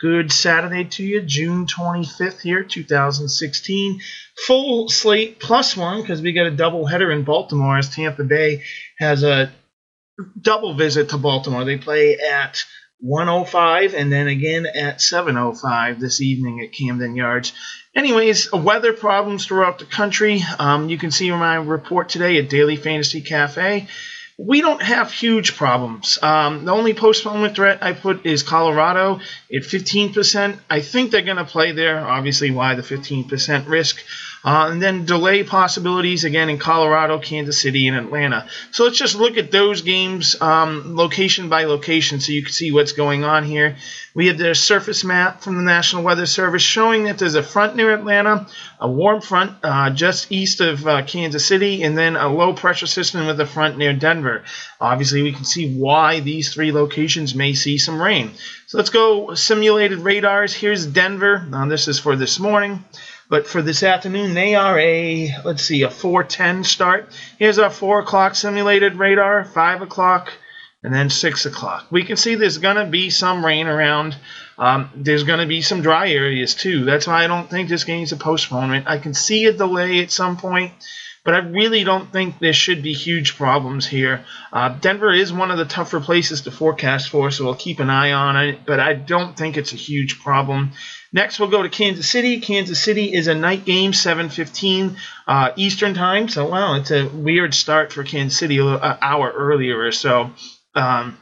Good Saturday to you, June 25th here, 2016. Full slate plus one because we got a double header in Baltimore as Tampa Bay has a double visit to Baltimore. They play at 105 and then again at 705 this evening at Camden Yards. Anyways, weather problems throughout the country. Um, you can see my report today at Daily Fantasy Cafe we don't have huge problems. Um, the only postponement threat I put is Colorado at 15%. I think they're going to play there. Obviously, why the 15% risk? Uh, and then delay possibilities again in Colorado, Kansas City, and Atlanta. So let's just look at those games um, location by location so you can see what's going on here. We have the surface map from the National Weather Service showing that there's a front near Atlanta, a warm front uh, just east of uh, Kansas City, and then a low pressure system with a front near Denver. Obviously, we can see why these three locations may see some rain. So let's go simulated radars. Here's Denver. Now, this is for this morning. But for this afternoon, they are a, let's see, a 410 start. Here's our 4 o'clock simulated radar, 5 o'clock, and then 6 o'clock. We can see there's going to be some rain around. Um, there's going to be some dry areas too. That's why I don't think this game's a postponement. I can see a delay at some point, but I really don't think there should be huge problems here. Uh, Denver is one of the tougher places to forecast for, so we'll keep an eye on it, but I don't think it's a huge problem. Next, we'll go to Kansas City. Kansas City is a night game, 7:15 uh, Eastern time. So, wow, it's a weird start for Kansas City, an hour earlier or so. Um,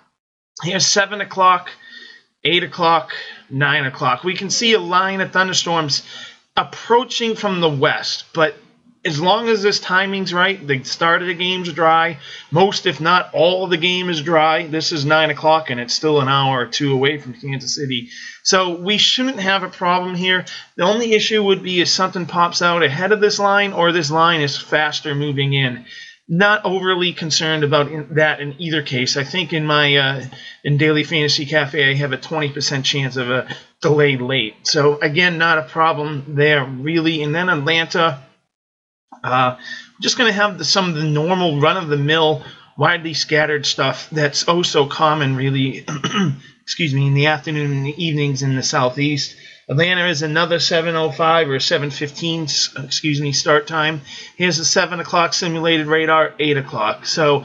here's 7 o'clock, 8 o'clock, 9 o'clock. We can see a line of thunderstorms approaching from the west, but as long as this timing's right, the start of the game's dry. Most, if not all, of the game is dry. This is nine o'clock, and it's still an hour or two away from Kansas City. So we shouldn't have a problem here. The only issue would be if something pops out ahead of this line, or this line is faster moving in. Not overly concerned about that in either case. I think in my uh, in Daily Fantasy Cafe, I have a 20% chance of a delay late. So again, not a problem there really. And then Atlanta uh, just going to have the, some of the normal run-of-the-mill, widely scattered stuff that's oh so common, really. excuse me, in the afternoon and the evenings in the southeast. Atlanta is another 7:05 or 7:15, excuse me, start time. Here's a 7 o'clock simulated radar, 8 o'clock. So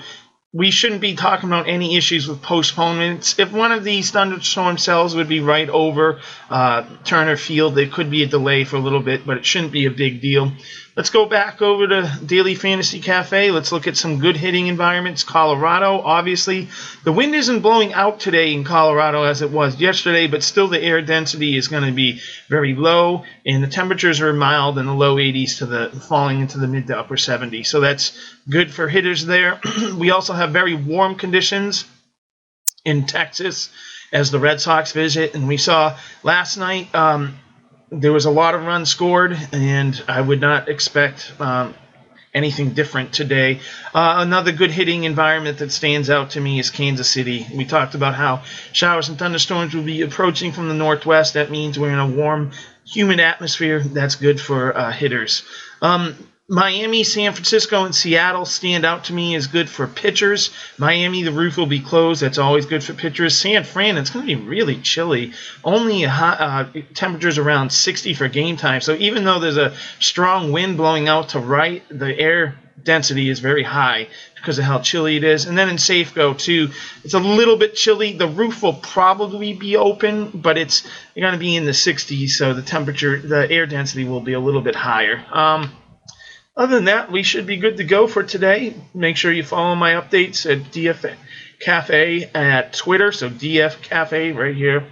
we shouldn't be talking about any issues with postponements. If one of these thunderstorm cells would be right over uh, Turner Field, there could be a delay for a little bit, but it shouldn't be a big deal. Let's go back over to Daily Fantasy Cafe. Let's look at some good hitting environments. Colorado, obviously. The wind isn't blowing out today in Colorado as it was yesterday, but still the air density is going to be very low, and the temperatures are mild in the low 80s to the falling into the mid to upper 70s. So that's good for hitters there. we also have very warm conditions in Texas as the Red Sox visit, and we saw last night. Um, there was a lot of runs scored, and I would not expect um, anything different today. Uh, another good hitting environment that stands out to me is Kansas City. We talked about how showers and thunderstorms will be approaching from the northwest. That means we're in a warm, humid atmosphere. That's good for uh, hitters. Um, Miami, San Francisco, and Seattle stand out to me as good for pitchers. Miami, the roof will be closed. That's always good for pitchers. San Fran, it's going to be really chilly. Only hot, uh, temperatures around 60 for game time. So even though there's a strong wind blowing out to right, the air density is very high because of how chilly it is. And then in Safeco too, it's a little bit chilly. The roof will probably be open, but it's going to be in the 60s, so the temperature, the air density will be a little bit higher. Um, other than that, we should be good to go for today. Make sure you follow my updates at DF Cafe at Twitter. So DF Cafe right here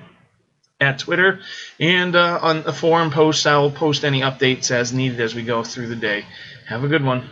at Twitter. And uh, on the forum post, I will post any updates as needed as we go through the day. Have a good one.